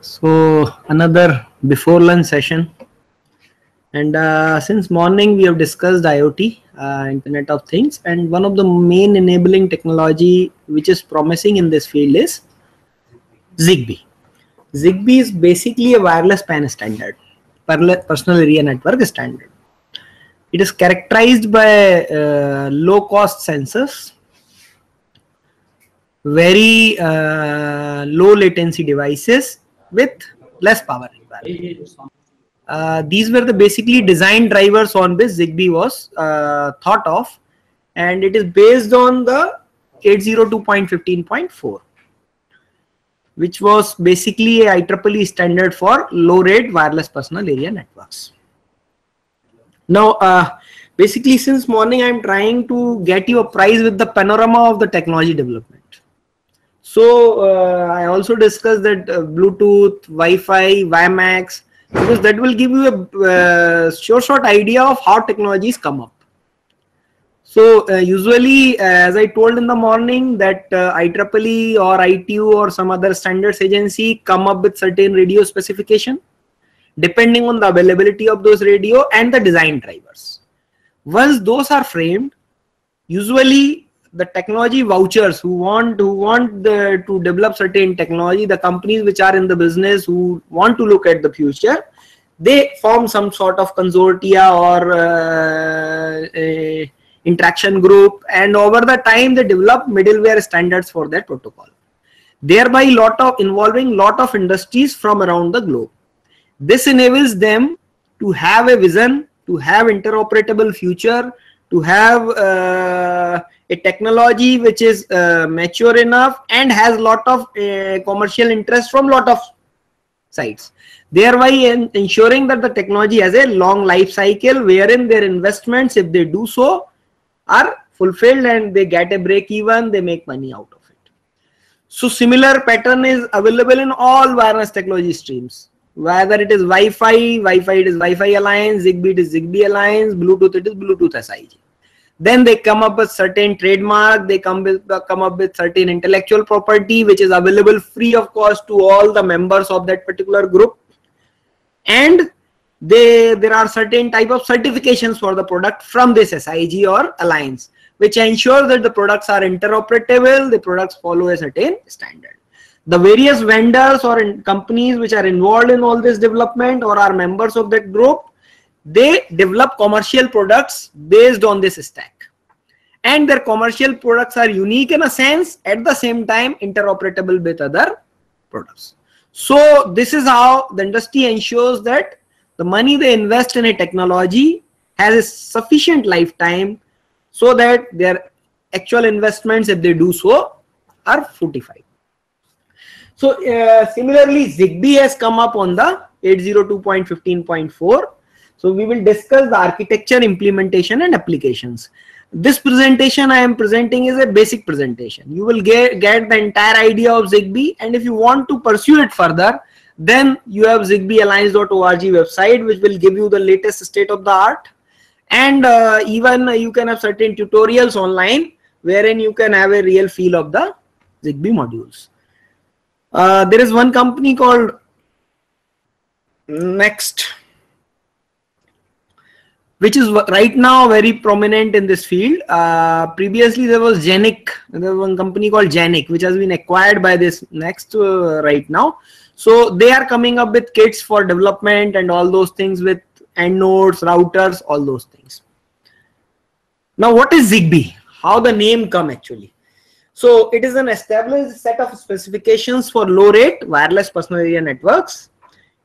So another before lunch session. And uh, since morning we have discussed IoT, uh, Internet of Things, and one of the main enabling technology which is promising in this field is ZigBee. ZigBee is basically a wireless PAN standard, personal area network standard. It is characterized by uh, low cost sensors, very uh, low latency devices with less power. Uh, these were the basically design drivers on which Zigbee was uh, thought of, and it is based on the 802.15.4, which was basically a IEEE standard for low rate wireless personal area networks. Now, uh, basically, since morning, I'm trying to get you a prize with the panorama of the technology development. So uh, I also discussed that uh, Bluetooth, Wi-Fi, WiMAX, because that will give you a uh, short, short idea of how technologies come up. So uh, usually, uh, as I told in the morning, that uh, IEEE or ITU or some other standards agency come up with certain radio specification, depending on the availability of those radio and the design drivers. Once those are framed, usually the technology vouchers who want who want the, to develop certain technology the companies which are in the business who want to look at the future they form some sort of consortia or uh, interaction group and over the time they develop middleware standards for that protocol. Thereby lot of involving lot of industries from around the globe. This enables them to have a vision to have interoperable future to have uh, a technology which is uh, mature enough and has lot of uh, commercial interest from lot of sides thereby in ensuring that the technology has a long life cycle wherein their investments if they do so are fulfilled and they get a break even they make money out of it. So similar pattern is available in all wireless technology streams. Whether it is wi-fi wi-fi it is wi-fi alliance zigbee it is zigbee alliance bluetooth it is bluetooth sig then they come up with certain trademark they come with come up with certain intellectual property which is available free of cost to all the members of that particular group. And they there are certain type of certifications for the product from this SIG or alliance which ensure that the products are interoperable the products follow a certain standard. The various vendors or companies which are involved in all this development or are members of that group they develop commercial products based on this stack. And their commercial products are unique in a sense at the same time interoperable with other products. So this is how the industry ensures that the money they invest in a technology has a sufficient lifetime so that their actual investments if they do so are fructified. So uh, similarly zigbee has come up on the 802.15.4 so we will discuss the architecture, implementation and applications. This presentation I am presenting is a basic presentation. You will get, get the entire idea of ZigBee and if you want to pursue it further, then you have zigbeealliance.org website which will give you the latest state of the art and uh, even you can have certain tutorials online wherein you can have a real feel of the ZigBee modules. Uh, there is one company called Next which is right now very prominent in this field. Uh, previously, there was Jennic, there was one company called Jennic, which has been acquired by this next uh, right now. So they are coming up with kits for development and all those things with end nodes, routers, all those things. Now, what is ZigBee? How the name come actually? So it is an established set of specifications for low rate wireless personal area networks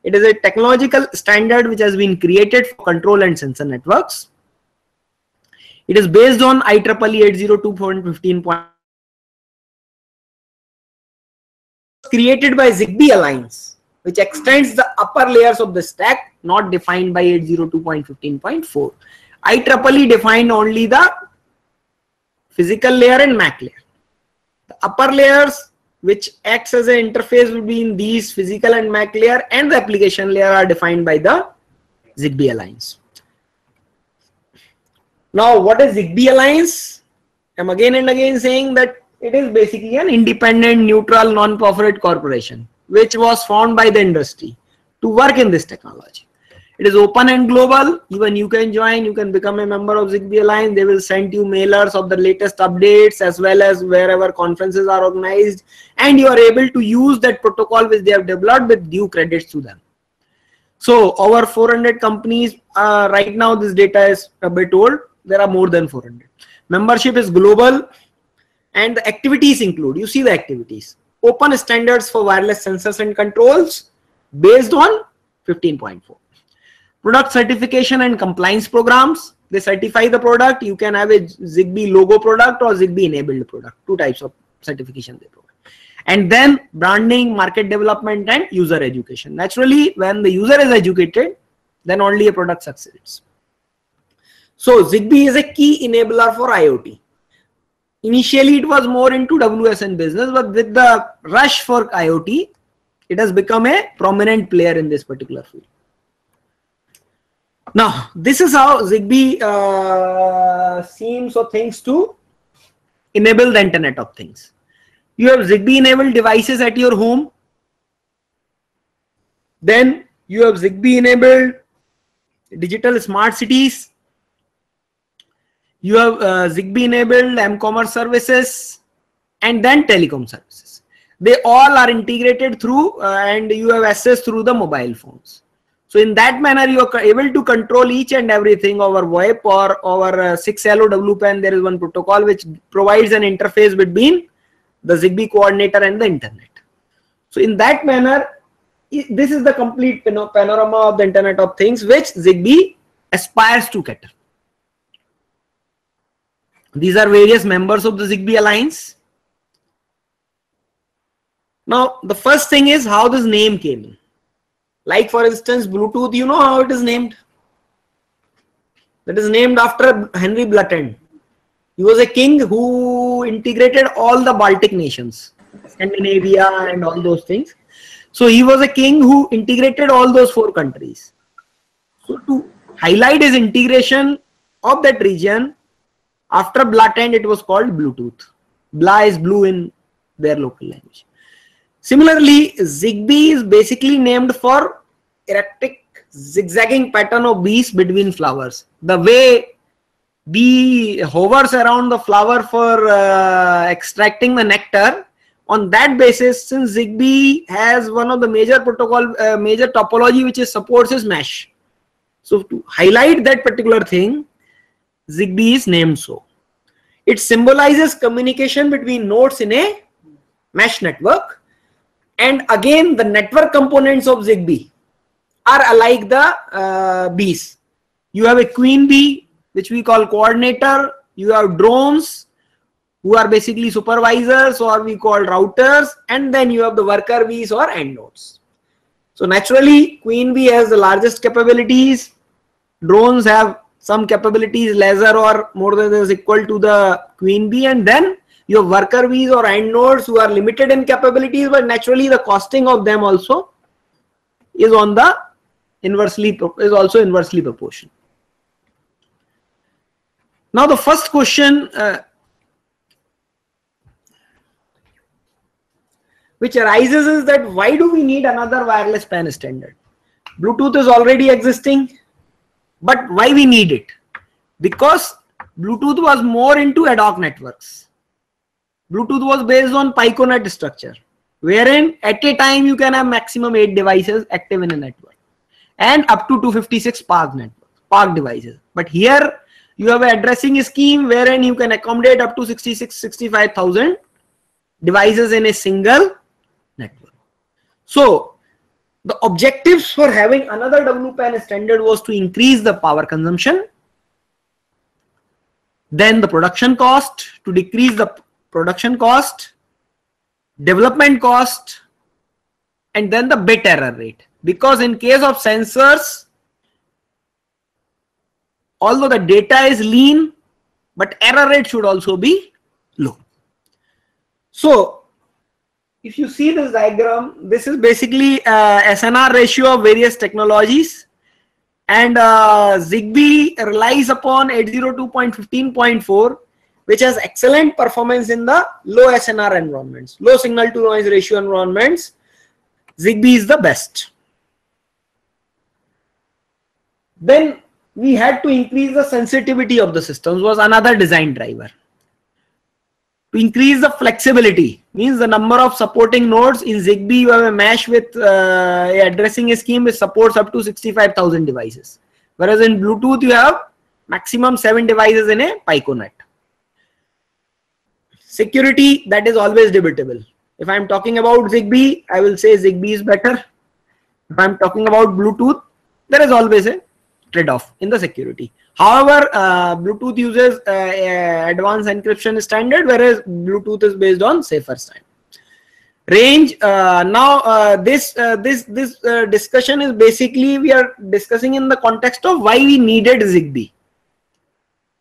it is a technological standard which has been created for control and sensor networks. It is based on IEEE 802.15. created by Zigbee Alliance, which extends the upper layers of the stack not defined by 802.15.4. IEEE defined only the physical layer and MAC layer. The upper layers which acts as an interface between these physical and MAC layer and the application layer are defined by the Zigbee Alliance. Now, what is Zigbee Alliance? I'm again and again saying that it is basically an independent, neutral, non-profit corporation. which was formed by the industry to work in this technology. It is open and global. Even you can join. You can become a member of Zigbee Alliance. They will send you mailers of the latest updates as well as wherever conferences are organized. And you are able to use that protocol which they have developed with due credits to them. So over 400 companies, uh, right now this data is a bit old. There are more than 400. Membership is global and the activities include, you see the activities. Open standards for wireless sensors and controls based on 15.4. Product certification and compliance programs. They certify the product. You can have a Zigbee logo product or Zigbee enabled product. Two types of certification they provide and then branding market development and user education naturally when the user is educated then only a product succeeds so zigbee is a key enabler for iot initially it was more into wsn business but with the rush for iot it has become a prominent player in this particular field now this is how zigbee uh, seems or thinks to enable the internet of things you have Zigbee enabled devices at your home. Then you have Zigbee enabled digital smart cities. You have uh, Zigbee enabled m-commerce services and then telecom services. They all are integrated through uh, and you have access through the mobile phones. So in that manner, you are able to control each and everything over VoIP or over uh, 6LoWPAN. There is one protocol which provides an interface between the Zigbee coordinator and the internet. So in that manner, this is the complete panorama of the Internet of Things which Zigbee aspires to cater. These are various members of the Zigbee Alliance. Now, the first thing is how this name came in. Like for instance, Bluetooth, you know how it is named? That is named after Henry Blutend. He was a king who integrated all the Baltic nations, Scandinavia and all those things. So he was a king who integrated all those four countries. So to highlight his integration of that region, after Blutend it was called Bluetooth. Bla is blue in their local language. Similarly, Zigbee is basically named for erratic zigzagging pattern of bees between flowers. The way bee hovers around the flower for uh, extracting the nectar on that basis since zigbee has one of the major protocol uh, major topology which is supports is mesh. So to highlight that particular thing zigbee is named so. It symbolizes communication between nodes in a mesh network and again the network components of zigbee are alike the uh, bees you have a queen bee which we call coordinator. You have drones who are basically supervisors or we call routers. And then you have the worker bees or end nodes. So naturally, Queen Bee has the largest capabilities. Drones have some capabilities lesser or more than is equal to the Queen Bee. And then you have worker bees or end nodes who are limited in capabilities, but naturally the costing of them also is on the inversely is also inversely proportional. Now the first question uh, which arises is that why do we need another wireless PAN standard? Bluetooth is already existing, but why we need it? Because Bluetooth was more into ad hoc networks. Bluetooth was based on piconet structure, wherein at a time you can have maximum 8 devices active in a network and up to 256 park network, park devices. But here you have an addressing scheme wherein you can accommodate up to 66 65,000 devices in a single network. So the objectives for having another WPAN standard was to increase the power consumption, then the production cost to decrease the production cost, development cost, and then the bit error rate. Because in case of sensors, although the data is lean, but error rate should also be low. So if you see this diagram, this is basically uh, SNR ratio of various technologies and uh, ZigBee relies upon 802.15.4 which has excellent performance in the low SNR environments, low signal to noise ratio environments Zigbee is the best. Then we had to increase the sensitivity of the systems was another design driver. To increase the flexibility means the number of supporting nodes in Zigbee you have a mesh with uh, addressing a scheme which supports up to 65,000 devices. Whereas in Bluetooth you have maximum seven devices in a PicoNet. Security that is always debatable. If I'm talking about Zigbee, I will say Zigbee is better. If I'm talking about Bluetooth, there is always a trade-off in the security. However, uh, Bluetooth uses uh, uh, advanced encryption standard, whereas Bluetooth is based on safer standard. Range. Uh, now, uh, this uh, this this discussion is basically we are discussing in the context of why we needed Zigbee.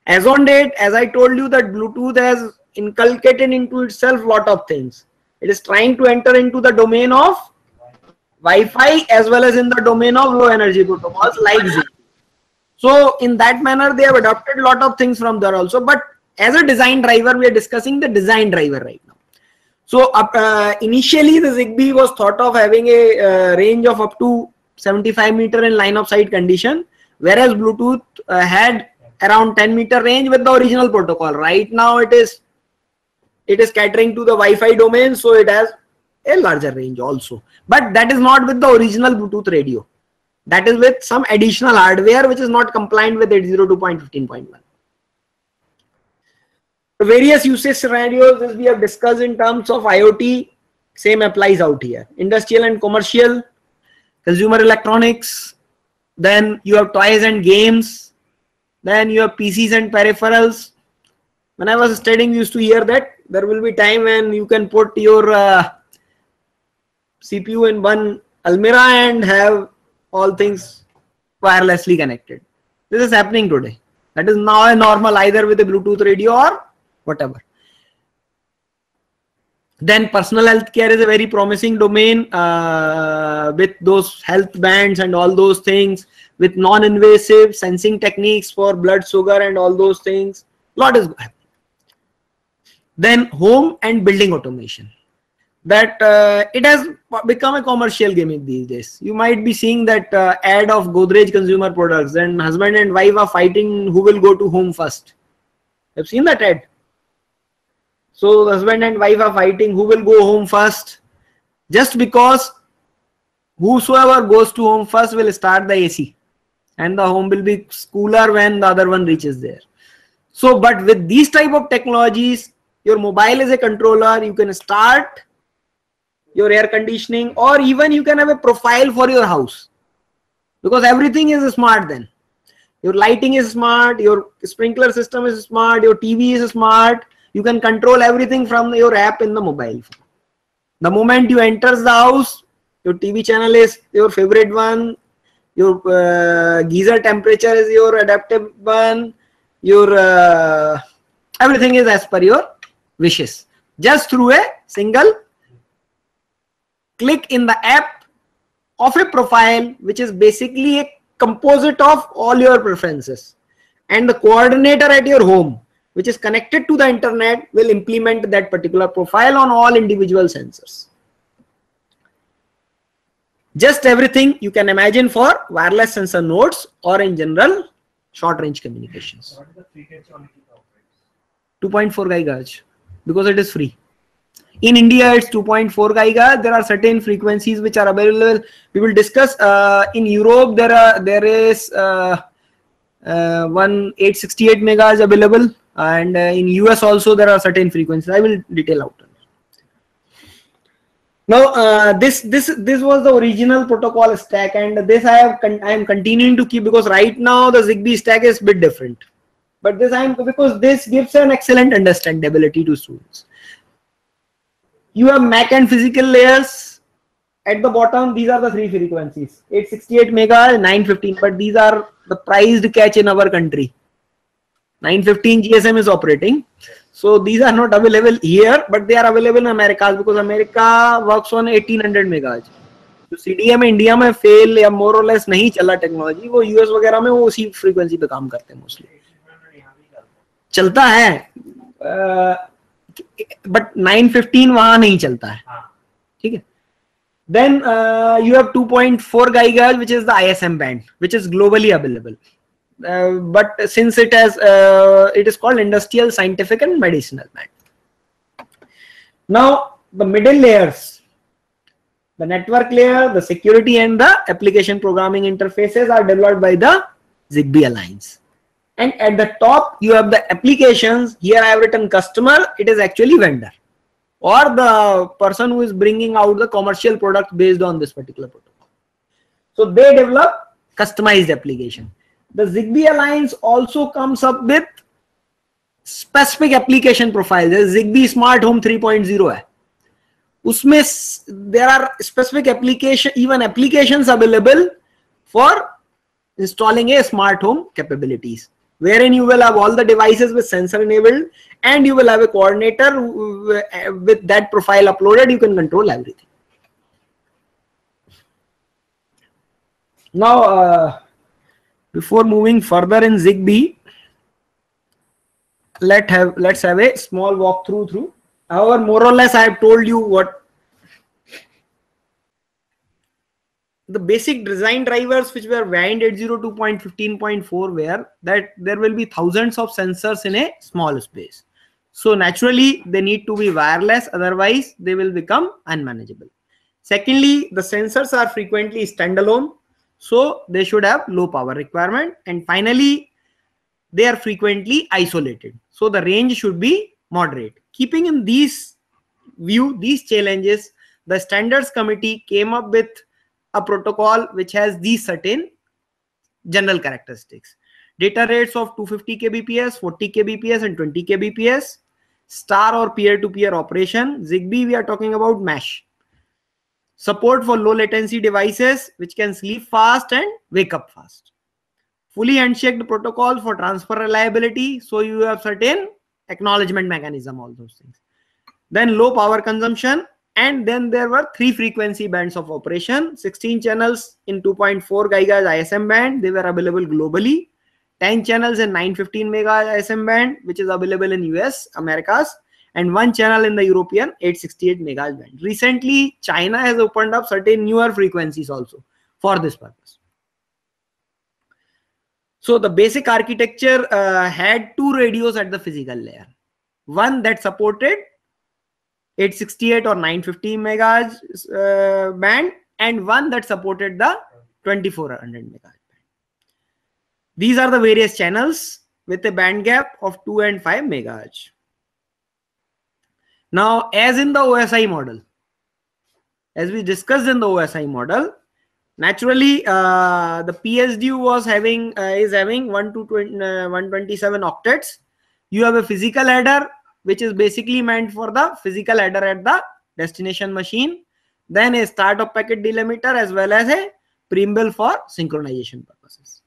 As on date, as I told you that Bluetooth has inculcated into itself lot of things. It is trying to enter into the domain of Wi-Fi as well as in the domain of low energy protocols like Zigbee. So in that manner, they have adopted a lot of things from there also. But as a design driver, we are discussing the design driver right now. So uh, initially, the Zigbee was thought of having a uh, range of up to 75 meter in line of sight condition, whereas Bluetooth uh, had around 10 meter range with the original protocol. Right now, it is it is catering to the Wi-Fi domain, so it has a larger range also. But that is not with the original Bluetooth radio. That is with some additional hardware which is not compliant with 802.15.1. The various usage scenarios as we have discussed in terms of IoT, same applies out here. Industrial and commercial, consumer electronics, then you have toys and games, then you have PCs and peripherals. When I was studying, used to hear that there will be time when you can put your uh, CPU in one Almira and have all things wirelessly connected. This is happening today. That is now a normal either with a Bluetooth radio or whatever. Then personal health care is a very promising domain uh, with those health bands and all those things with non-invasive sensing techniques for blood sugar and all those things. Lot is happening. Then home and building automation that uh, it has become a commercial gimmick these days. You might be seeing that uh, ad of Godrej consumer products and husband and wife are fighting who will go to home first. I've seen that ad. So husband and wife are fighting who will go home first just because whosoever goes to home first will start the AC and the home will be cooler when the other one reaches there. So but with these type of technologies your mobile is a controller. You can start your air conditioning or even you can have a profile for your house. Because everything is smart then. Your lighting is smart. Your sprinkler system is smart. Your tv is smart. You can control everything from your app in the mobile the moment you enters the house your tv channel is your favorite one. Your uh, geyser temperature is your adaptive one. Your uh, everything is as per your wishes. Just through a single click in the app of a profile which is basically a composite of all your preferences. And the coordinator at your home which is connected to the internet will implement that particular profile on all individual sensors. Just everything you can imagine for wireless sensor nodes or in general short range communications. 2.4 gigahertz because it is free in India, it's 2.4 gigahertz. There are certain frequencies which are available. We will discuss. Uh, in Europe, there are there is uh, uh, one 868 megahertz available, and uh, in US also there are certain frequencies. I will detail out. Now, uh, this this this was the original protocol stack, and this I have I am continuing to keep because right now the Zigbee stack is a bit different. But this I am because this gives an excellent understandability to students you have MAC and physical layers at the bottom these are the three frequencies 868 mega 915 but these are the prized catch in our country 915 gsm is operating so these are not available here but they are available in america because america works on 1800 megahertz तो CDM India में fail या मोर और less नहीं चला technology वो US वगैरह में वो उसी फ्रीक्वेंसी पे काम करते हैं मोस्टली चलता है। बट नाइन फिफ्टीन वहाँ नहीं चलता है। हाँ। ठीक है। Then you have two point four गाई girl which is the I S M band which is globally available but since it as it is called industrial scientific and medicinal band now the middle layers the network layer the security and the application programming interfaces are developed by the zigbee alliance. and at the top you have the applications. Here i have written customer. It is actually vendor. Or the person who is bringing out the commercial product based on this particular protocol. So they develop customized application. The zigbee alliance also comes up with specific application profiles. there's zigbee smart home 3.0 hai there are specific application even applications available for installing a smart home capabilities wherein you will have all the devices with sensor enabled and you will have a coordinator with that profile uploaded you can control everything. Now uh, before moving further in zigbee let have let's have a small walkthrough through. However more or less i have told you what the basic design drivers which were WAN 802.15.4 were that there will be thousands of sensors in a small space. So naturally they need to be wireless otherwise they will become unmanageable. Secondly, the sensors are frequently standalone so they should have low power requirement and finally they are frequently isolated. So the range should be moderate. Keeping in these view these challenges the standards committee came up with a protocol which has these certain general characteristics. Data rates of 250 kbps, 40 kbps, and 20 kbps. Star or peer-to-peer -peer operation. Zigbee, we are talking about mesh. Support for low latency devices which can sleep fast and wake up fast. Fully handshaked protocol for transfer reliability. So you have certain acknowledgement mechanism, all those things. Then low power consumption and then there were three frequency bands of operation. 16 channels in 2.4 gigahertz ism band they were available globally. 10 channels in 915 megahertz ism band which is available in us americas. And one channel in the european 868 megahertz band. Recently china has opened up certain newer frequencies also for this purpose. So the basic architecture uh, had two radios at the physical layer. One that supported 868 or 950 megahertz uh, band and one that supported the 2400 megahertz band. These are the various channels with a band gap of 2 and 5 megahertz. Now, as in the OSI model, as we discussed in the OSI model, naturally uh, the PSD was having uh, is having 1 to 20, uh, 127 octets. You have a physical header which is basically meant for the physical header at the destination machine then a startup packet delimiter as well as a preamble for synchronization purposes.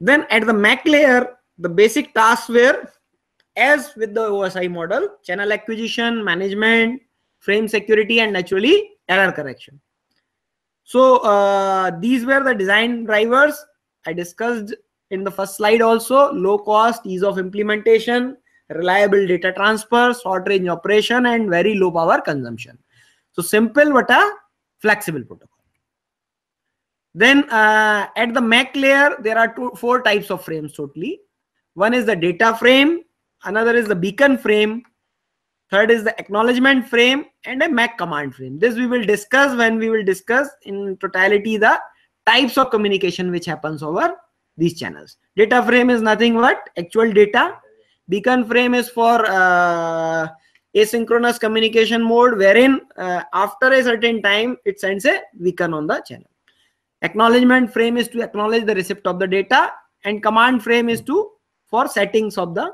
Then at the mac layer the basic tasks were as with the osi model channel acquisition management frame security and naturally error correction. So uh, these were the design drivers. I discussed in the first slide also low cost ease of implementation reliable data transfer, short range operation, and very low power consumption. So simple but a flexible protocol. Then uh, at the MAC layer, there are two, four types of frames totally. One is the data frame, another is the beacon frame, third is the acknowledgement frame, and a MAC command frame. This we will discuss when we will discuss in totality the types of communication which happens over these channels. Data frame is nothing but actual data beacon frame is for uh, asynchronous communication mode wherein uh, after a certain time it sends a beacon on the channel. Acknowledgement frame is to acknowledge the receipt of the data and command frame is to for settings of the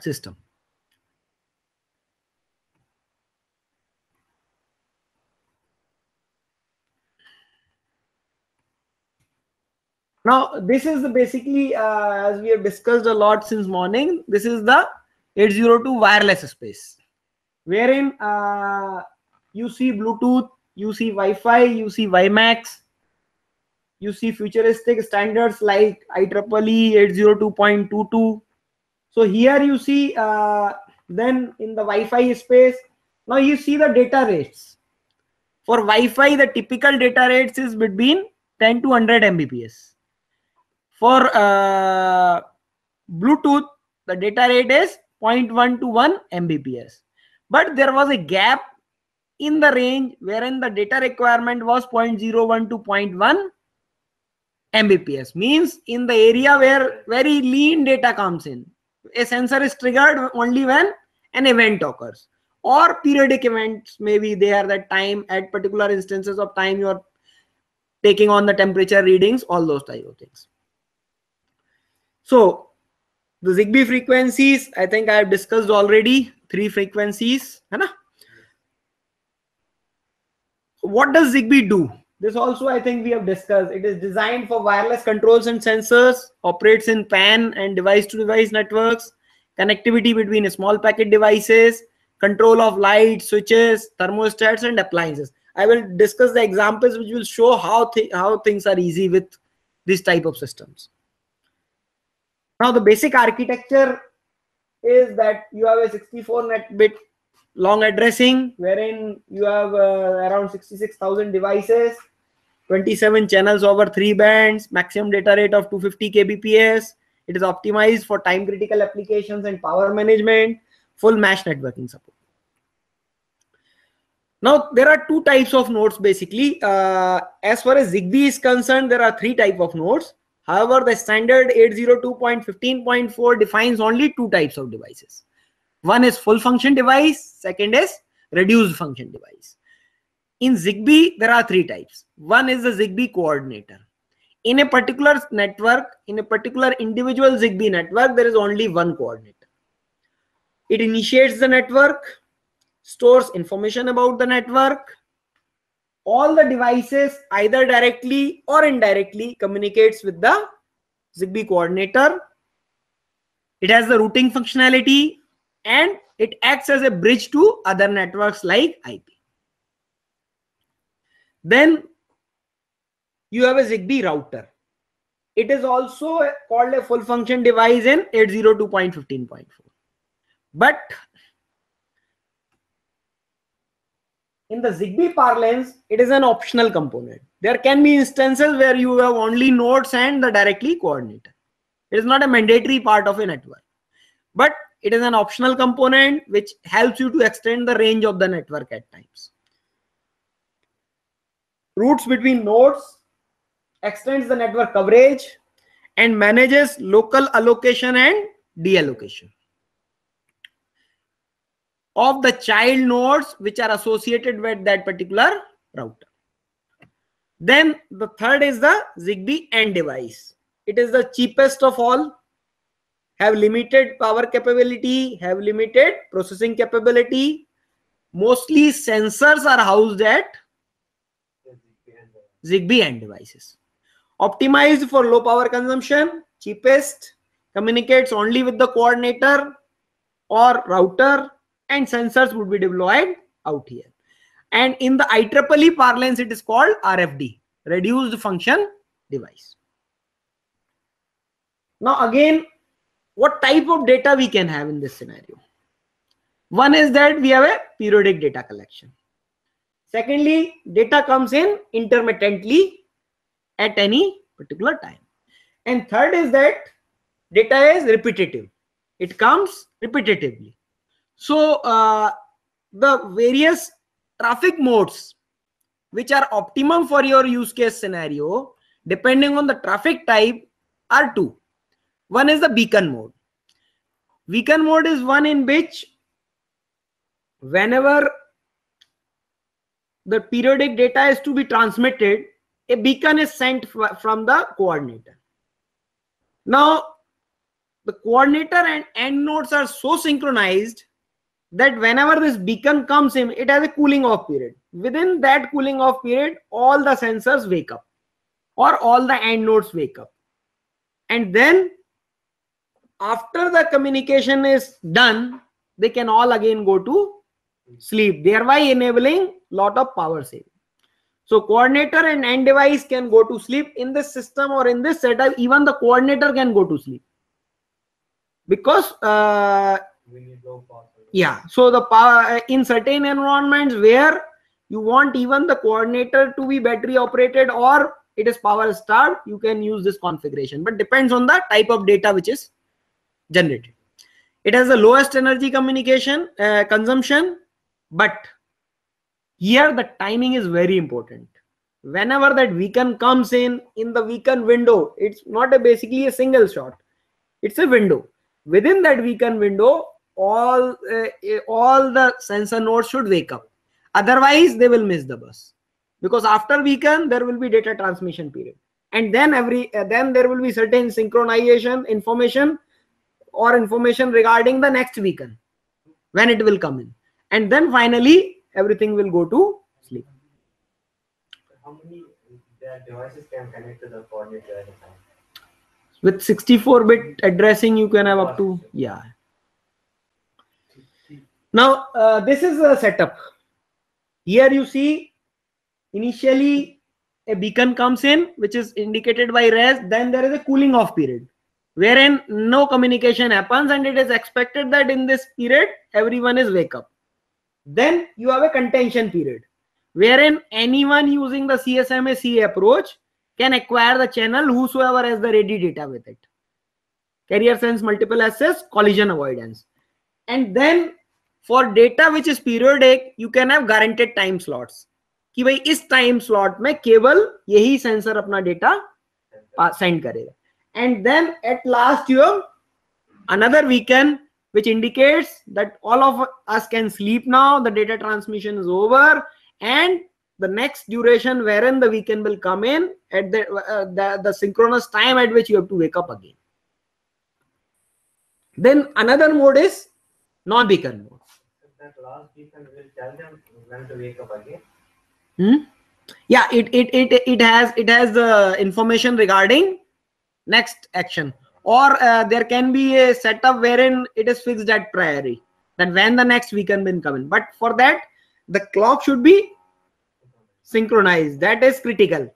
system Now, this is basically, uh, as we have discussed a lot since morning, this is the 802 wireless space, wherein uh, you see Bluetooth, you see Wi-Fi, you see WiMAX, you see futuristic standards like IEEE 802.22. So here you see, uh, then in the Wi-Fi space, now you see the data rates. For Wi-Fi, the typical data rates is between 10 to 100 Mbps. For uh, Bluetooth, the data rate is 0.1 to 1 Mbps. But there was a gap in the range wherein the data requirement was 0.01 to 0.1 Mbps. Means in the area where very lean data comes in, a sensor is triggered only when an event occurs or periodic events maybe they are that time at particular instances of time you are taking on the temperature readings all those type of things so the zigbee frequencies i think i have discussed already three frequencies hai what does zigbee do this also i think we have discussed it is designed for wireless controls and sensors operates in pan and device to device networks connectivity between small packet devices control of lights, switches, thermostats, and appliances. I will discuss the examples which will show how, th how things are easy with this type of systems. Now the basic architecture is that you have a 64 net bit long addressing wherein you have uh, around 66,000 devices, 27 channels over three bands, maximum data rate of 250 kbps. It is optimized for time critical applications and power management full mesh networking support. Now, there are two types of nodes basically. Uh, as far as ZigBee is concerned, there are three type of nodes. However, the standard 802.15.4 defines only two types of devices. One is full function device, second is reduced function device. In ZigBee, there are three types. One is the ZigBee coordinator. In a particular network, in a particular individual ZigBee network, there is only one coordinator. It initiates the network, stores information about the network. All the devices either directly or indirectly communicates with the ZigBee coordinator. It has the routing functionality and it acts as a bridge to other networks like IP. Then you have a ZigBee router. It is also called a full function device in 802.15.4. But in the Zigbee parlance, it is an optional component. There can be instances where you have only nodes and the directly coordinator. It is not a mandatory part of a network, but it is an optional component which helps you to extend the range of the network at times. Routes between nodes extends the network coverage and manages local allocation and deallocation of the child nodes which are associated with that particular router. Then the third is the ZigBee end device. It is the cheapest of all, have limited power capability, have limited processing capability. Mostly sensors are housed at ZigBee end devices. Optimized for low power consumption, cheapest, communicates only with the coordinator or router and sensors would be deployed out here. And in the IEEE parlance, it is called RFD, reduced function device. Now again, what type of data we can have in this scenario? One is that we have a periodic data collection. Secondly, data comes in intermittently at any particular time. And third is that data is repetitive. It comes repetitively. So uh, the various traffic modes which are optimum for your use case scenario depending on the traffic type are two. One is the beacon mode. Beacon mode is one in which whenever the periodic data is to be transmitted, a beacon is sent from the coordinator. Now, the coordinator and end nodes are so synchronized that whenever this beacon comes in, it has a cooling off period. Within that cooling off period, all the sensors wake up or all the end nodes wake up. And then after the communication is done, they can all again go to sleep, thereby enabling a lot of power saving. So coordinator and end device can go to sleep in this system or in this setup. Even the coordinator can go to sleep because uh, yeah. So the power in certain environments where you want even the coordinator to be battery operated or it is power starved you can use this configuration. But depends on the type of data which is generated. It has the lowest energy communication uh, consumption but here the timing is very important. Whenever that beacon comes in in the beacon window it's not a basically a single shot. It's a window. Within that beacon window all uh, all the sensor nodes should wake up. Otherwise they will miss the bus. Because after beacon there will be data transmission period. And then every uh, then there will be certain synchronization information or information regarding the next beacon when it will come in. And then finally everything will go to sleep. How many devices can connect to the coordinator at a time? with 64 bit addressing you can have up to yeah now uh, this is a setup. Here you see initially a beacon comes in which is indicated by res then there is a cooling off period wherein no communication happens and it is expected that in this period everyone is wake up. Then you have a contention period wherein anyone using the csma ca approach can acquire the channel whosoever has the ready data with it. Carrier sense multiple access collision avoidance. And then for data which is periodic, you can have guaranteed time slots. कि भाई इस slot, slot में केवल यही sensor अपना data. Send करेगा then at last you have another beacon which indicates that all of us can sleep now the data transmission is over and the next duration wherein the beacon will come in at the, uh, the the synchronous time at which you have to wake up again then another mode is non-beacon mode Hmm? Yeah, it, it it it has it has the information regarding next action, or uh, there can be a setup wherein it is fixed at priori that when the next beacon will come in. But for that, the clock should be synchronized. That is critical.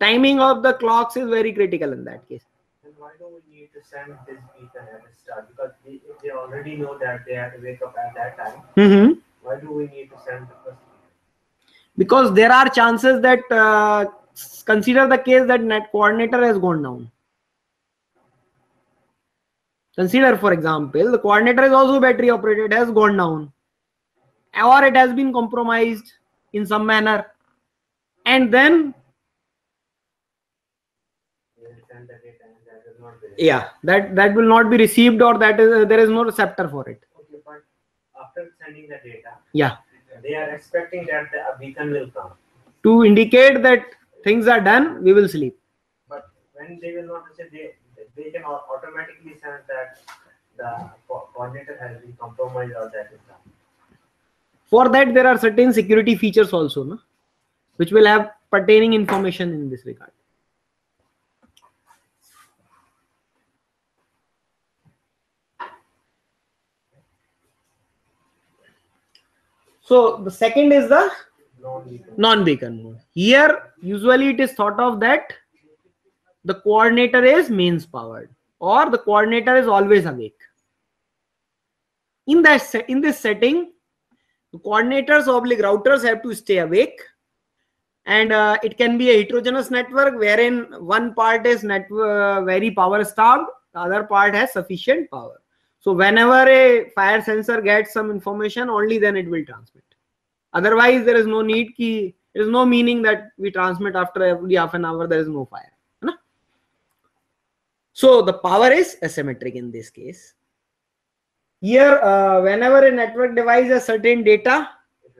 Timing of the clocks is very critical in that case. Then why do we need to send this beacon at the start? Because they, they already know that they have to wake up at that time. Mhm. Why do we need to send the first? Because there are chances that uh, consider the case that net coordinator has gone down. Consider, for example, the coordinator is also battery operated, has gone down, or it has been compromised in some manner, and then They will send the data and that is not there. Yeah, that that will not be received, or that is there is no receptor for it. Okay, but after sending the data, Yeah, they are expecting that the beacon will come. to indicate that things are done, we will sleep. But when they will not say they they can automatically send that the co- coordinator has been compromised or that is done. For that, there are certain security features also, no? which will have pertaining information in this regard. So the second is the non-beacon mode. Here, usually it is thought of that the coordinator is mains powered or the coordinator is always awake. In that in this setting, the coordinators oblique routers have to stay awake and uh, it can be a heterogeneous network wherein one part is net uh, very power starved the other part has sufficient power so whenever a fire sensor gets some information only then it will transmit. Otherwise there is no need ki there is no meaning that we transmit after every half an hour there is no fire so the power is asymmetric in this case. Here uh, whenever a network device has certain data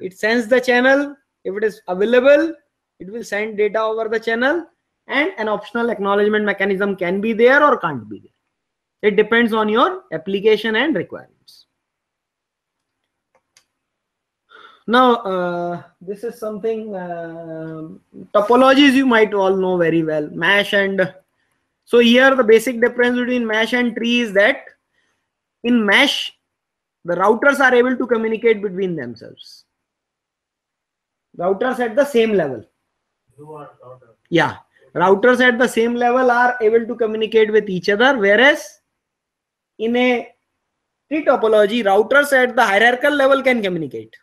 it sends the channel. If it is available it will send data over the channel and an optional acknowledgement mechanism can be there or can't be there it depends on your application and requirements. Now uh, this is something um topologies you might all know very well. Mesh and so here the basic difference between mesh and tree is that in mesh the routers are able to communicate between themselves. Routers at the same level. Who are router? yeah. Routers at the same level are able to communicate with each other whereas in a tree topology routers at the hierarchical level can communicate.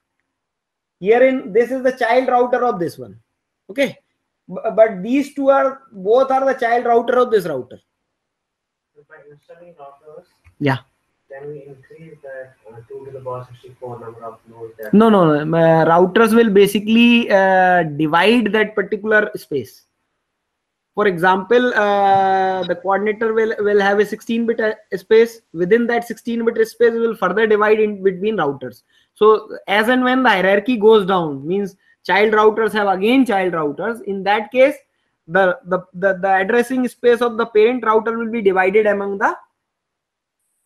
Here in this is the child router of this one. Okay? B- but these two are both are the child router of this router. So by installing routers, yeah. can we increase that uh, 2 to the power 64 number of nodes no no, no. Uh, routers will basically uh, divide that particular space for example uh, the coordinator will will have a 16 bit uh, space. Within that 16 bit space will further divide in between routers. So as and when the hierarchy goes down means child routers have again child routers. In that case the the the, the addressing space of the parent router will be divided among the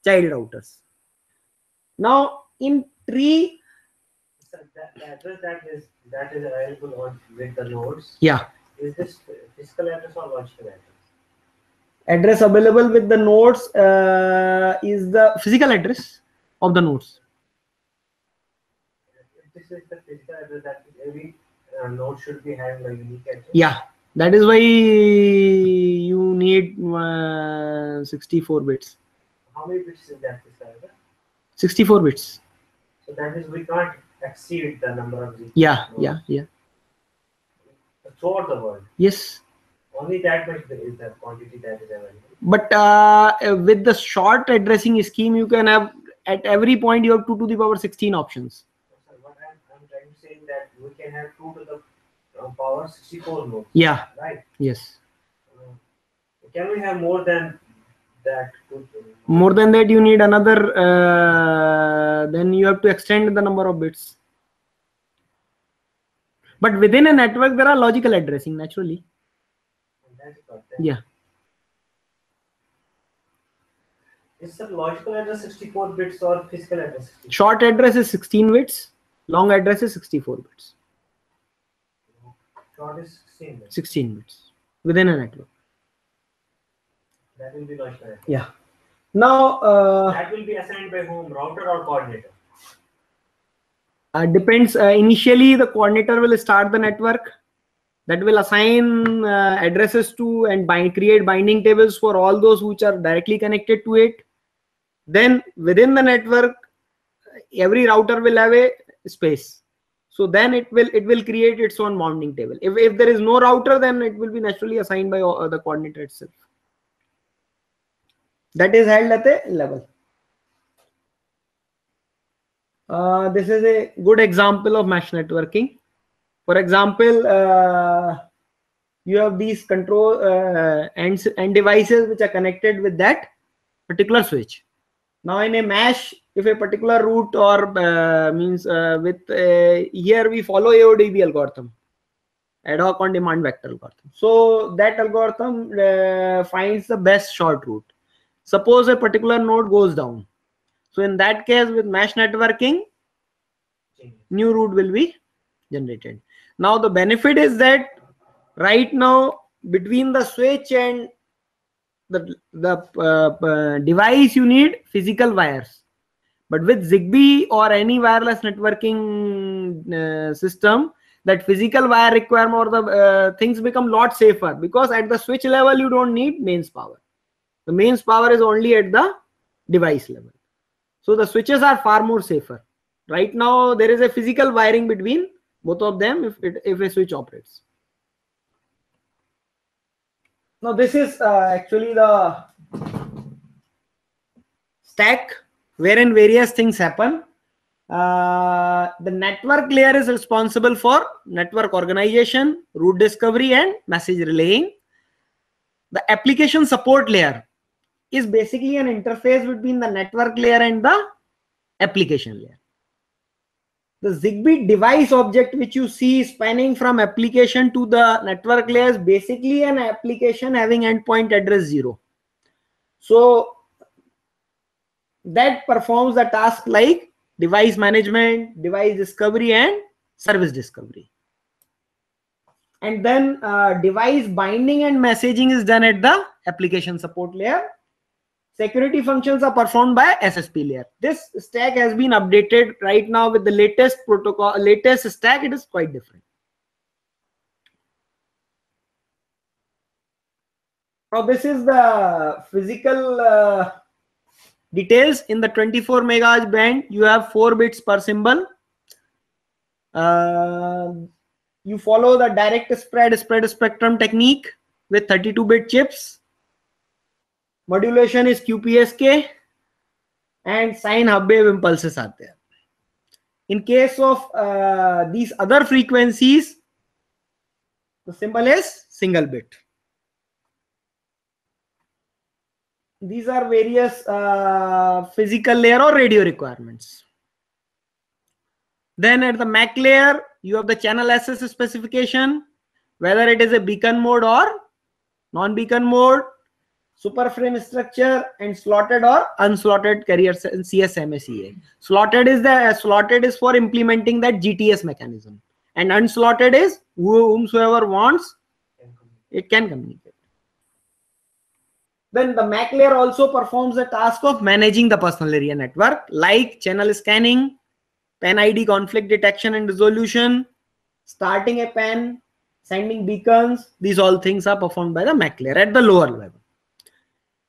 child routers. Now in tree So that, the address that is that is available on with the nodes. Yeah is this physical address or logical address? address available with the nodes uh, is the physical address of the nodes this is the physical address that every uh, node should be having a unique address. yeah that is why you need uh, 64 bits How many bits is that physical address? 64 bits So that is we can't exceed the number of zeros. yeah yeah yeah Throughout the world, yes. Only that much is the quantity that is available. but uh, with the short addressing scheme you can have at every point you have 2 to the power 16 options. So what I'm, I'm trying to say is that we can have 2 to the uh, power 64 nodes, yeah. Right? yes. Uh, can we have more than that? More than that you need another uh, then you have to extend the number of bits but within a network there are logical addressing naturally That's got that. yeah Is the logical address 64 bits or physical address? 64? short address is 16 bits long address is 64 bits Short is 16 bits. 16 bits within a network That will be logical address. yeah now uh, That will be assigned by whom? Router or coordinator? Uh, depends uh, initially the coordinator will start the network that will assign uh, addresses to and bind create binding tables for all those which are directly connected to it. Then within the network every router will have a space. So then it will it will create its own binding table. If, if there is no router then it will be naturally assigned by uh, the coordinator itself. That is held at a level uh, this is a good example of mesh networking. For example, uh, you have these control uh, and, and devices which are connected with that particular switch. Now in a mesh, if a particular route or uh, means uh, with uh, here we follow AODV algorithm, ad hoc on demand vector algorithm. So that algorithm finds the best short route. Suppose a particular node goes down. So in that case, with mesh networking, new route will be generated. Now the benefit is that right now between the switch and the the uh, uh, device you need physical wires. But with ZigBee or any wireless networking uh, system, that physical wire requirement or the uh, things become lot safer because at the switch level you don't need mains power. The mains power is only at the device level. So the switches are far more safer. Right now there is a physical wiring between both of them if it, if a switch operates. Now this is uh, actually the stack wherein various things happen. Uh, the network layer is responsible for network organization, route discovery, and message relaying. The application support layer is basically an interface between the network layer and the application layer. The ZigBee device object which you see spanning from application to the network layer is basically an application having endpoint address zero. So that performs the task like device management, device discovery, and service discovery. And then uh, device binding and messaging is done at the application support layer. Security functions are performed by SSP layer. This stack has been updated right now with the latest protocol, latest stack. It is quite different. Now this is the physical uh, details in the 24 megahertz band. You have four bits per symbol. Uh, you follow the direct spread spread spectrum technique with 32 bit chips. Modulation is QPSK and sine hub wave impulses are there. In case of uh, these other frequencies, the symbol is single bit. These are various uh, physical layer or radio requirements. Then at the MAC layer, you have the channel access specification, whether it is a beacon mode or non-beacon mode, super frame structure, and slotted or unslotted carrier CSMACA. Slotted is the slotted is for implementing that GTS mechanism, and unslotted is whomsoever wants it can communicate. Then the MAC layer also performs the task of managing the personal area network, like channel scanning, PAN ID conflict detection and resolution, starting a PAN, sending beacons. These all things are performed by the MAC layer at the lower level.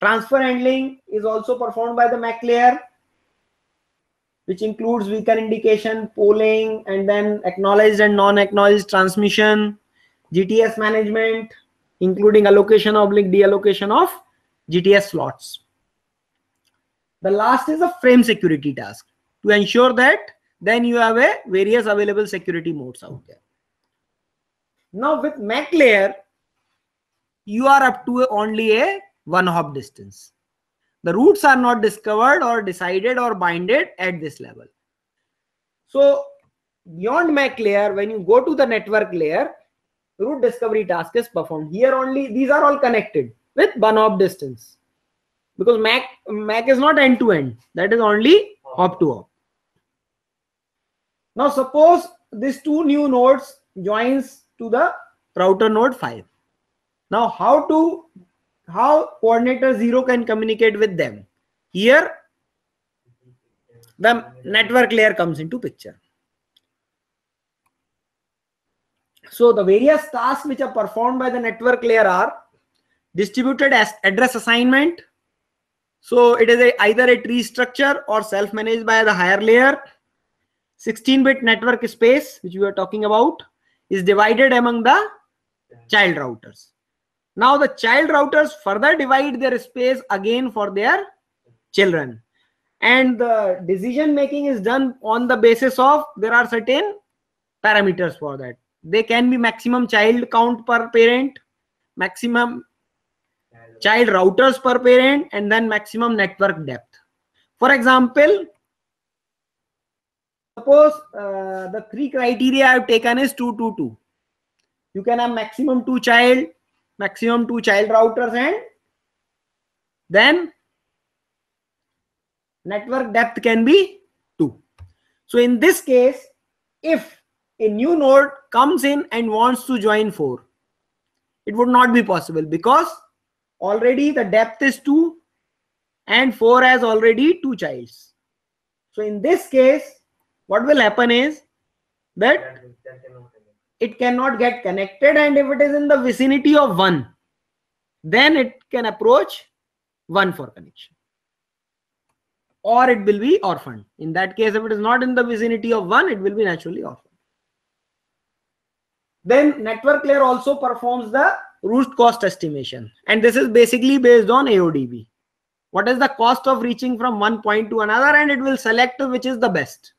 Transfer handling is also performed by the MAC layer, which includes beacon indication, polling, and then acknowledged and non-acknowledged transmission, GTS management, including allocation oblique deallocation of GTS slots. The last is a frame security task to ensure that then you have a various available security modes out there. Now with MAC layer, you are up to only a one hop distance. The routes are not discovered or decided or binded at this level. So beyond MAC layer, when you go to the network layer, route discovery task is performed. Here only, these are all connected with one hop distance. Because MAC, MAC is not end to end. That is only hop to hop. Now suppose these two new nodes joins to the router node 5. Now how to how coordinator 0 can communicate with them? Here the network layer comes into picture. So the various tasks which are performed by the network layer are distributed as address assignment. So it is a, either a tree structure or self-managed by the higher layer 16-bit network space, which we are talking about, is divided among the child routers. Now the child routers further divide their space again for their children. And the decision making is done on the basis of there are certain parameters for that. They can be maximum child count per parent, maximum child routers per parent, and then maximum network depth. For example, suppose uh, the three criteria I've taken is 222. You can have maximum two child, maximum two child routers and then network depth can be 2. So in this case, if a new node comes in and wants to join 4, it would not be possible because already the depth is 2 and 4 has already two childs. So in this case, what will happen is that it cannot get connected and if it is in the vicinity of 1 then it can approach 1 for connection. Or it will be orphaned. In that case if it is not in the vicinity of 1 it will be naturally orphaned. Then network layer also performs the route cost estimation. And this is basically based on AODV what is the cost of reaching from one point to another and it will select which is the best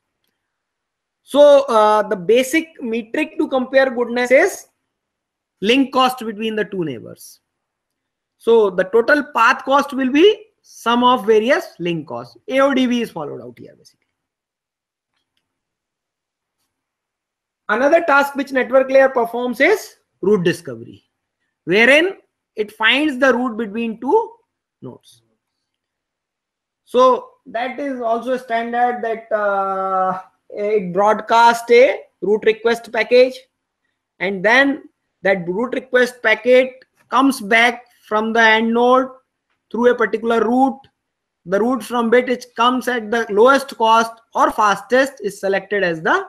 so uh, the basic metric to compare goodness is link cost between the two neighbors. So the total path cost will be sum of various link costs. AODV is followed out here basically. Another task which network layer performs is route discovery, wherein it finds the route between two nodes. So that is also a standard that uh, broadcast a route request package. And then that route request packet comes back from the end node through a particular route the route from bit which comes at the lowest cost or fastest is selected as the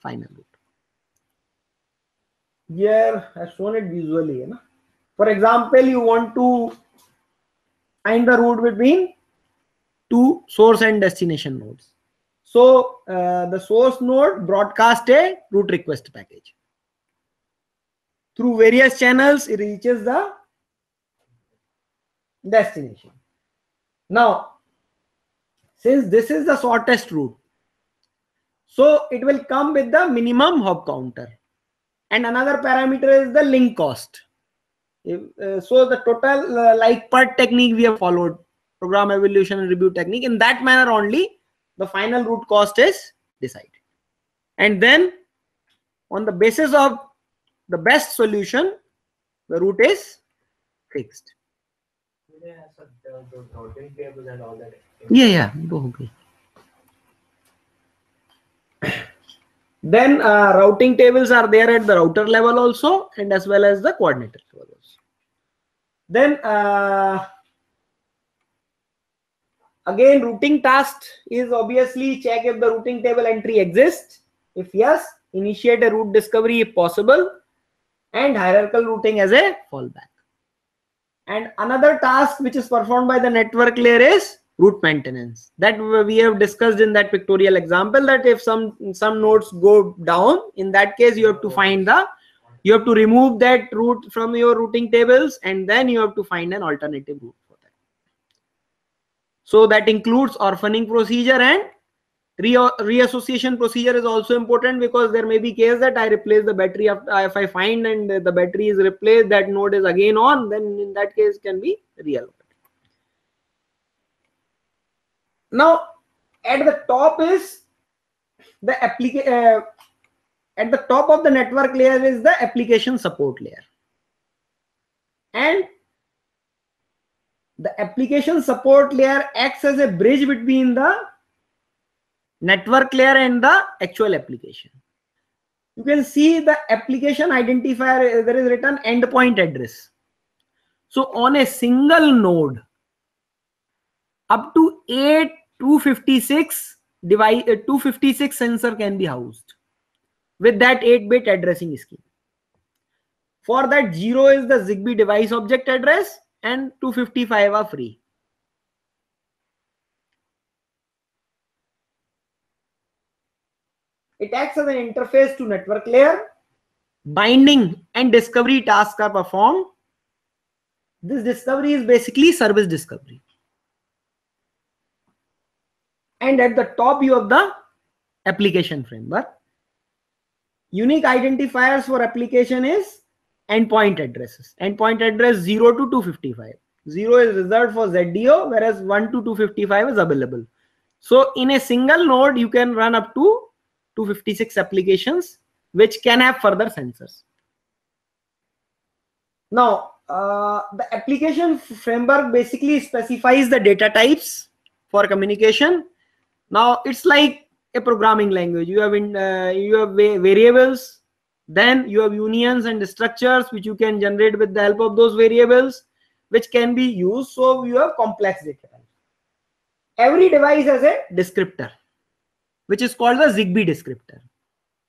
final route here i've shown it visually you know? for example you want to find the route between two source and destination nodes So uh, the source node broadcast a route request package. Through various channels, it reaches the destination. Now, since this is the shortest route, so it will come with the minimum hop counter. And another parameter is the link cost. If, uh, so the total uh, like PERT technique we have followed, program evaluation and review technique. In that manner only, the final route cost is decided. And then on the basis of the best solution, the route is fixed. Yeah. Yeah, okay. Then uh, routing tables are there at the router level also and as well as the coordinator level. Then uh, again routing task is obviously check if the routing table entry exists. If yes, initiate a route discovery if possible and hierarchical routing as a fallback. And another task which is performed by the network layer is route maintenance that we have discussed in that pictorial example that if some some nodes go down in that case you have to find the you have to remove that route from your routing tables and then you have to find an alternative route so that includes orphaning procedure and re reassociation procedure is also important because there may be case that i replace the battery if, if i find and the battery is replaced that node is again on then in that case can be real now at the top is the uh, at the top of the network layer is the application support layer. And the application support layer acts as a bridge between the network layer and the actual application. You can see the application identifier there is written endpoint address. So on a single node up to 8 256 device uh, 256 sensor can be housed with that 8 bit addressing scheme. For that 0 is the zigbee device object address and 255 are free. It acts as an interface to network layer. Binding and discovery tasks are performed. This discovery is basically service discovery. And at the top you have the application framework. Unique identifiers for application is endpoint addresses. Endpoint address 0 to 255 0 is reserved for zdo whereas 1 to 255 is available. So in a single node you can run up to 256 applications which can have further sensors. Now uh, the application framework basically specifies the data types for communication. Now it's like a programming language. You have in uh, you have variables then you have unions and structures which you can generate with the help of those variables which can be used. So you have complex data every device has a descriptor which is called the zigbee descriptor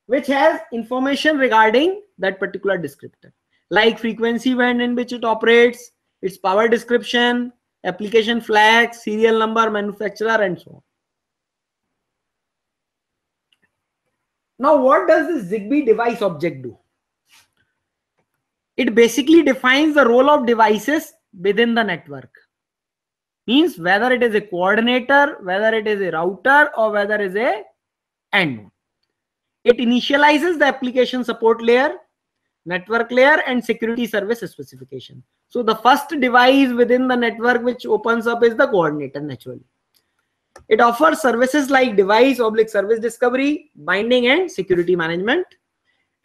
which has information regarding that particular descriptor. Like frequency band in which it operates its power description application flag serial number manufacturer and so on Now, what does this Zigbee device object do? It basically defines the role of devices within the network. Means whether it is a coordinator, whether it is a router, or whether it is a end It initializes the application support layer, network layer, and security service specification. So the first device within the network which opens up is the coordinator naturally. It offers services like device oblique service discovery, binding and security management,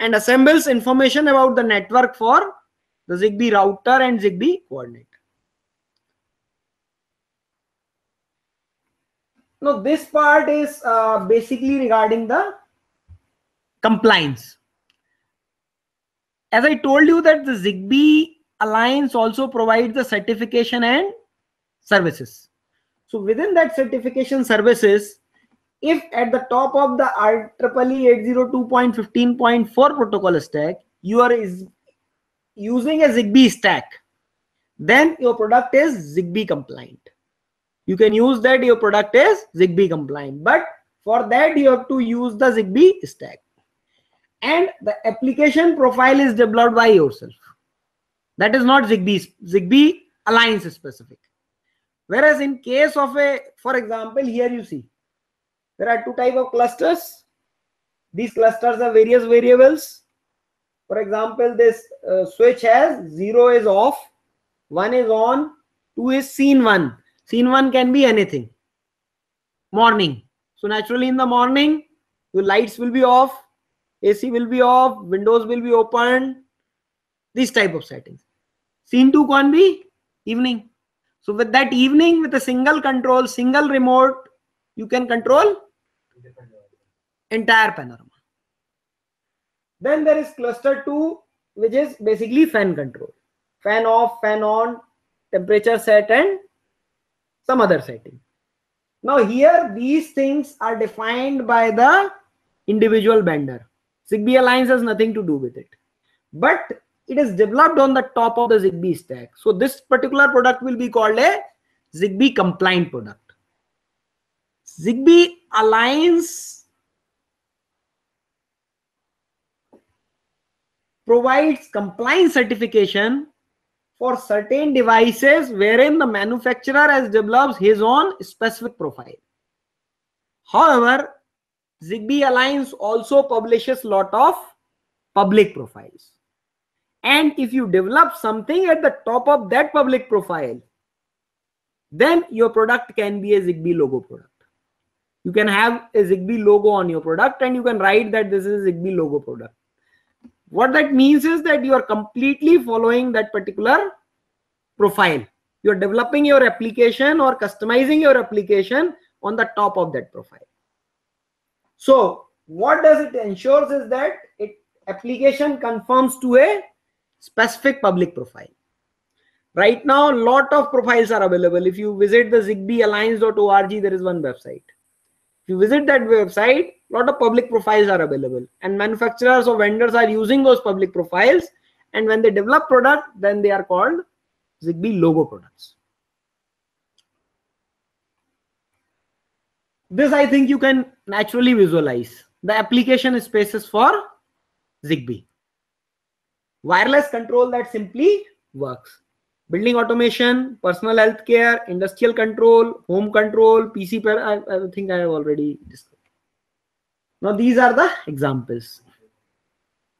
and assembles information about the network for the ZigBee router and ZigBee coordinator. Now this part is uh, basically regarding the compliance. As I told you that the ZigBee Alliance also provides the certification and services. So within that certification services, if at the top of the IEEE 802.15.4 protocol stack, you are using a ZigBee stack, then your product is ZigBee compliant. You can use that your product is ZigBee compliant. But For that, you have to use the ZigBee stack. And the application profile is developed by yourself. That is not ZigBee. ZigBee Alliance specific. Whereas in case of a, for example, here you see, there are two type of clusters. These clusters are various variables. For example, this uh, switch has zero is off, one is on, two is scene one. Scene one can be anything. Morning. So naturally in the morning, your lights will be off, AC will be off, windows will be open. this type of settings. Scene 2 can be evening. So with that evening, with a single control, single remote, you can control entire panorama. Then there is cluster 2, which is basically fan control. Fan off, fan on, temperature set and some other setting. Now here, these things are defined by the individual vendor. Zigbee Alliance has nothing to do with it. But it is developed on the top of the Zigbee stack. So this particular product will be called a Zigbee compliant product. Zigbee Alliance provides compliance certification for certain devices wherein the manufacturer has developed his own specific profile. However, Zigbee Alliance also publishes lot of public profiles. And if you develop something at the top of that public profile, then your product can be a Zigbee logo product. You can have a Zigbee logo on your product and you can write that this is a Zigbee logo product. What that means is that you are completely following that particular profile. You're developing your application or customizing your application on the top of that profile. So what does it ensures is that it application conforms to a specific public profile. Right now, a lot of profiles are available. If you visit the zigbeealliance.org, there is one website. If you visit that website, a lot of public profiles are available and manufacturers or vendors are using those public profiles. And when they develop product, then they are called Zigbee logo products. This I think you can naturally visualize the application spaces for Zigbee wireless control that simply works. Building automation, personal healthcare, industrial control, home control, PC, per, I, I think I have already discussed. Now these are the examples.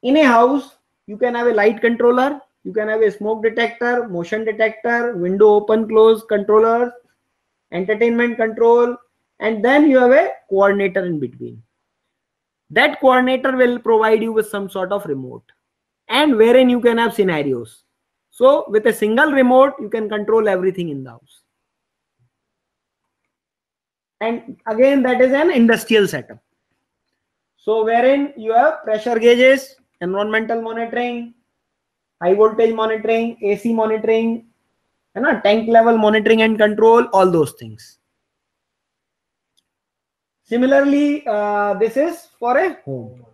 In a house, you can have a light controller, you can have a smoke detector, motion detector, window open close controller, entertainment control, and then you have a coordinator in between. That coordinator will provide you with some sort of remote and wherein you can have scenarios. So with a single remote, you can control everything in the house. And again, that is an industrial setup. So wherein you have pressure gauges, environmental monitoring, high voltage monitoring, AC monitoring, you know, tank level monitoring and control, all those things. Similarly, uh, this is for a home.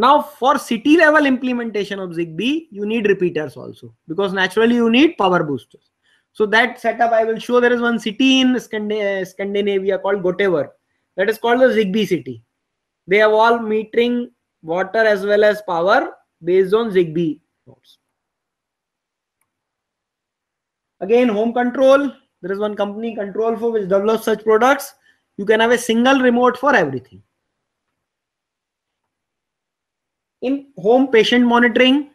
Now for city level implementation of ZigBee, you need repeaters also because naturally you need power boosters. So that setup I will show there is one city in Scandinavia called Göteborg that is called the ZigBee city. They have all metering water as well as power based on ZigBee nodes. Again, home control. There is one company Control4 which develops such products. You can have a single remote for everything. In home patient monitoring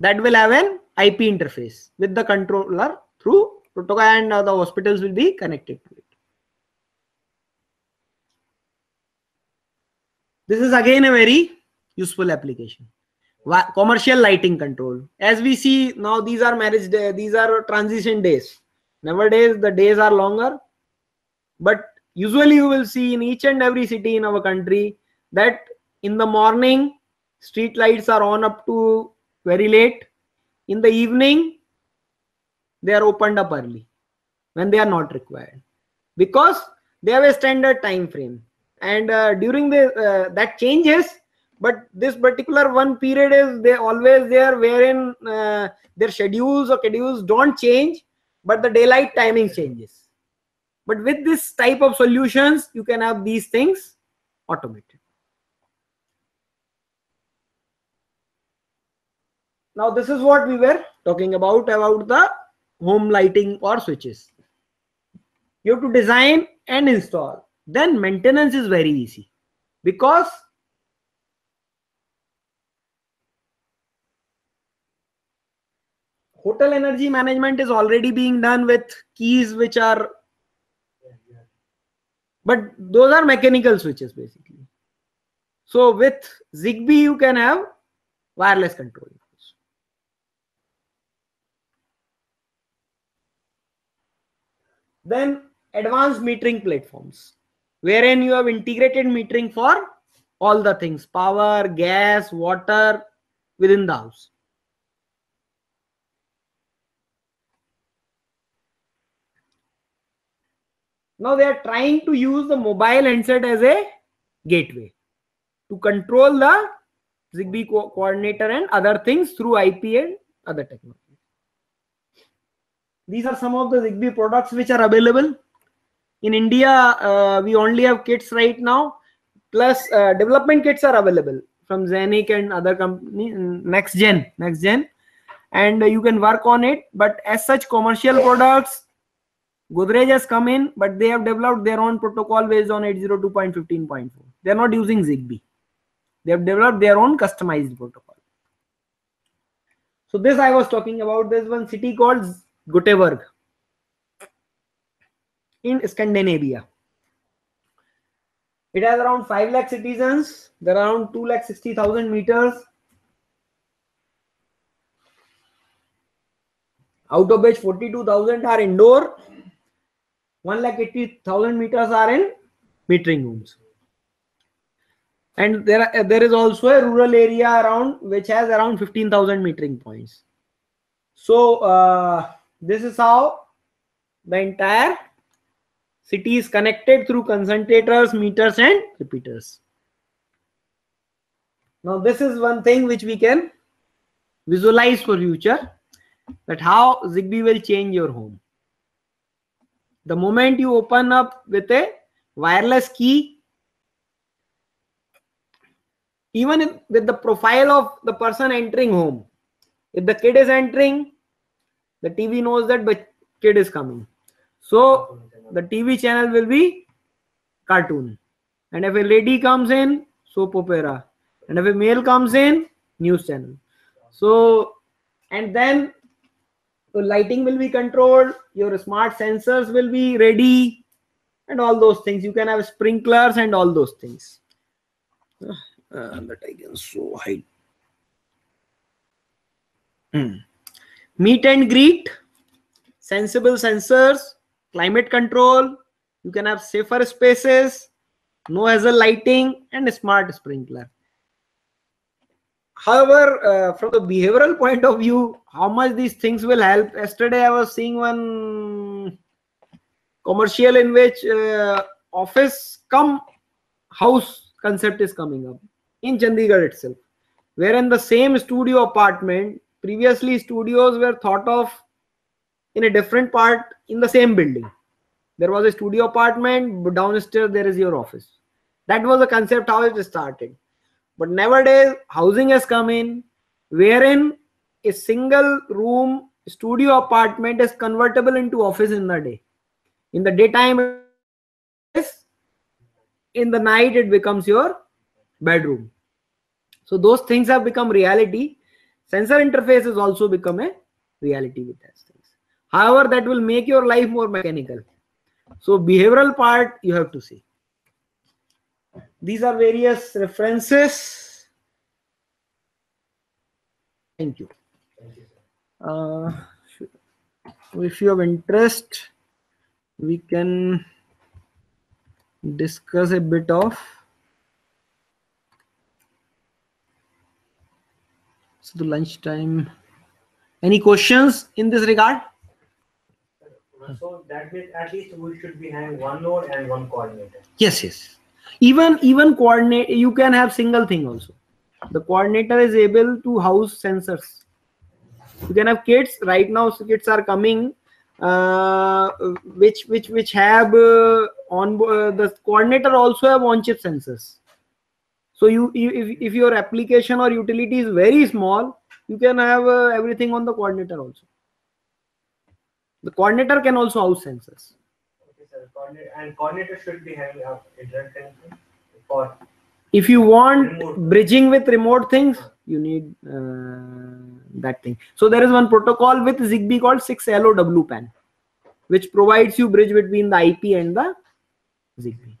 that will have an IP interface with the controller through protocol and uh, the hospitals will be connected to it. This is again a very useful application. Commercial lighting control. As we see now, these are marriage day, these are transition days. Nowadays, the days are longer, but usually you will see in each and every city in our country that in the morning street lights are on up to very late. In the evening they are opened up early when they are not required. Because they have a standard time frame. And uh, during the uh, that changes but this particular one period is they always there wherein uh, their schedules or schedules don't change but the daylight timing changes. But with this type of solutions you can have these things automated. Now this is what we were talking about about the home lighting or switches. You have to design and install. Then maintenance is very easy because hotel energy management is already being done with keys which are but those are mechanical switches basically so with zigbee you can have wireless control then advanced metering platforms wherein you have integrated metering for all the things power gas water within the house. Now they are trying to use the mobile handset as a gateway to control the zigbee co coordinator and other things through ip and other technology these are some of the zigbee products which are available in india uh, we only have kits right now plus uh, development kits are available from Jennic and other company next gen next gen and uh, you can work on it but as such commercial products Godrej has come in, but they have developed their own protocol based on 802.15.4. They are not using ZigBee. They have developed their own customized protocol. So this I was talking about. There's one city called Göteborg in Scandinavia. It has around 5 lakh citizens. There are around 2 lakh 60,000 meters. Out of which 42,000 are indoor 1 lakh 80,000 meters are in metering rooms. And there, are, there is also a rural area around which has around 15,000 metering points. So uh, this is how the entire city is connected through concentrators, meters and repeaters. Now this is one thing which we can visualize for future that how Zigbee will change your home the moment you open up with a wireless key even if, with the profile of the person entering home if the kid is entering the tv knows that the kid is coming. So the tv channel will be cartoon. And if a lady comes in soap opera. And if a male comes in news channel. So and then the lighting will be controlled your smart sensors will be ready and all those things. You can have sprinklers and all those things. Uh, that i can so hide. Meet and greet sensible sensors climate control you can have safer spaces no hassle lighting and smart sprinkler. However uh, from the behavioral point of view how much these things will help? Yesterday i was seeing one commercial in which uh, office come house concept is coming up in chandigarh itself wherein the same studio apartment previously studios were thought of in a different part in the same building there was a studio apartment but downstairs there is your office that was the concept how it started but nowadays, housing has come in wherein a single room studio apartment is convertible into office in the day. In the daytime, in the night, it becomes your bedroom. So those things have become reality. Sensor interface has also become a reality with us. However, that will make your life more mechanical. So behavioral part you have to see these are various references thank you uh, if you have interest we can discuss a bit of so the lunchtime any questions in this regard? So that means at least we should be having one node and one coordinator. Yes yes. Even even coordinate you can have single thing also. The coordinator is able to house sensors. You can have kits right now so kits are coming uh, which which which have uh, on uh, the coordinator also have on chip sensors So you, you if, if your application or utility is very small, you can have uh, everything on the coordinator also. The coordinator can also house sensors. Okay, sir. And coordinator should be having a internet connection for If you want Remote. bridging with remote things, you need uh, that thing. So there is one protocol with Zigbee called 6LOWPAN, which provides you bridge between the IP and the Zigbee.